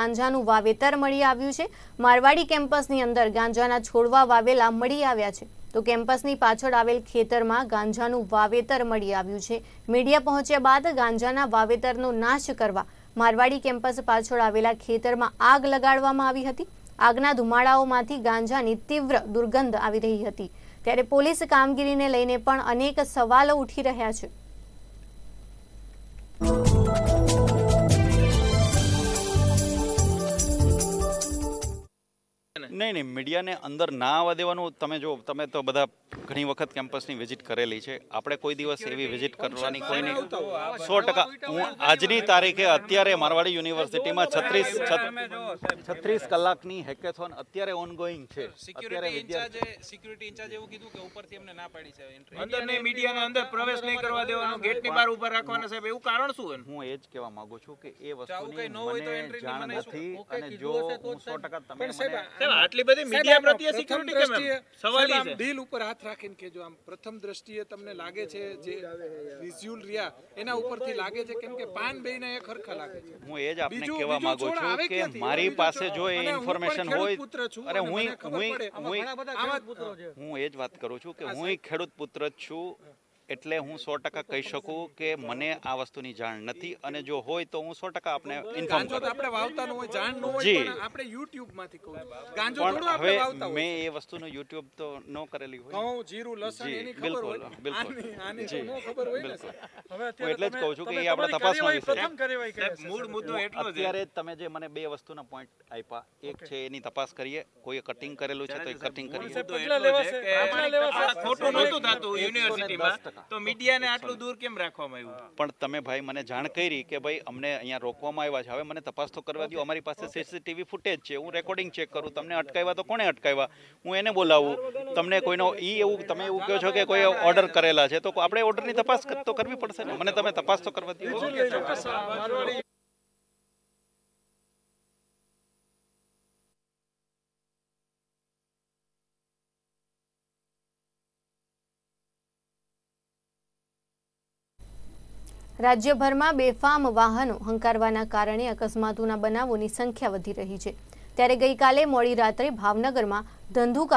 ગાંજાનું વાવેતર મળી આવ્યું છે. મારવાડી કેમ્પસની અંદર ગાંજાના છોડવા વાવેલા મળી આવ્યા છે. તો કેમ્પસની પાછળ આવેલ ખેતરમાં ગાંજાનું વાવેતર મળી આવ્યું છે. મીડિયા પહોંચ્યા બાદ ગાંજાના વાવેતરનો નાશ કરવા મારવાડી કેમ્પસ પાછળ આવેલા ખેતરમાં આગ લગાડવામાં આવી હતી. આગના ધુમાડાઓમાંથી ગાંજાની તીવ્ર દુર્ગંધ આવી રહી હતી. ત્યારે પોલીસ કામગીરીને લઈને પણ અનેક સવાલો ઉઠી રહ્યા છે. નહીં નહીં મીડિયાને અંદર ના આવવા દેવાનું. તમે જો તમે તો બધા ઘણી વખત કેમ્પસની વિઝિટ કરેલી છે. આપણે કોઈ દિવસ એવી વિઝિટ કરવાની કોઈ નહીં સો ટકા. હું આજની તારીખે અત્યારે મારવાડી યુનિવર્સિટીમાં છત્રીસ છત્રીસ કલાકની હેકેથોન અત્યારે ઓનગોઈંગ છે. અત્યારે સિક્યુરિટી ઇન્ચાર્જે સિક્યુરિટી ઇન્ચાર્જે એવું કીધું કે ઉપરથી અમને ના પાડી છે. અંદર નહીં મીડિયાને અંદર પ્રવેશ નહીં કરવા દેવાનો ગેટની બહાર ઊભા રાખવાના સાહેબ એવું કારણ શું હું એ જ કહેવા માંગુ છું કે એ વસ્તુ વસ્તુની હોય તો મને જાણ નથી અને જો હું સો ટકા તમે આટલી બધી મીડિયા પ્રત્યે સિક્યુરિટી કેમ સવાલ છે. દિલ ઉપર હાથ રાખીને કહેજો. આમ પ્રથમ દ્રષ્ટિએ તમને લાગે છે જે વિઝ્યુઅલ રહ્યા એના ઉપરથી લાગે છે કેમ કે પાન બેયના એક હરખા લાગે છે. હું એ જ આપને કહેવા માંગુ છું કે મારી પાસે જો એ ઇન્ફોર્મેશન હોય અરે હું હું હું એ જ વાત કરું છું કે હું ખેડૂત પુત્ર જ છું. એટલે હું સો ટકા કહી શકું કે મને આ વસ્તુની જાણ નથી અને જો હોય તો હું સો ટકા આપને ઇન્ફોર્મ કરું. આપણે વાવતા હોય જાણ ન હોય પણ આપણે યુટ્યુબમાંથી કહું ગાંજો થોડું આપણે વાવતા હોય. મેં એ વસ્તુનો યુટ્યુબ તો ન કરેલી હોય. ઘઉં જીરું લસણ એની ખબર હોય. બિલકુલ. આની આની તો ન ખબર હોય ને હવે. એટલે જ કહું છું કે એ આપણે તપાસનો વિષય મૂળ મુદ્દો એટલો જ અત્યારે તમે જે મને બે વસ્તુના પોઈન્ટ આપ્યા એક છે એની તપાસ કરીએ કોઈએ કટિંગ કરેલું છે તો એ કટિંગ કરીએ. મુદ્દો એટલો છે કે ખોટું નહોતું થતું યુનિવર્સિટીમાં. તો મીડિયાને આટલું દૂર કેમ રાખવામાં આવ્યું? પણ તમે ભાઈ મને જાણ કરી કે ભાઈ અમને અહીંયા રોકવામાં આવ્યા છે. હવે મને તપાસ તો કરવા દો અમારી પાસે સીસીટીવી ફૂટેજ છે. હું રેકોર્ડિંગ ચેક કરું. તમને અટકાવ્યા તો કોણે અટકાવ્યા? હું એને બોલાવું. તમને કોઈનો ઈ એવું તમે એવું કહો છો કે કોઈ ઓર્ડર કરેલા છે. તો આપણે ઓર્ડરની તપાસ તો કરવી પડશે ને. મને તમે તપાસ તો કરવા દો રાજ્યભરમાં બેફામ વાહનો હંકારવાના કારણે અકસ્માતોના બનાવોની સંખ્યા વધી રહી છે. ત્યારે ગઈકાલે મોડી રાત્રે ભાવનગરમાં ધંધુકા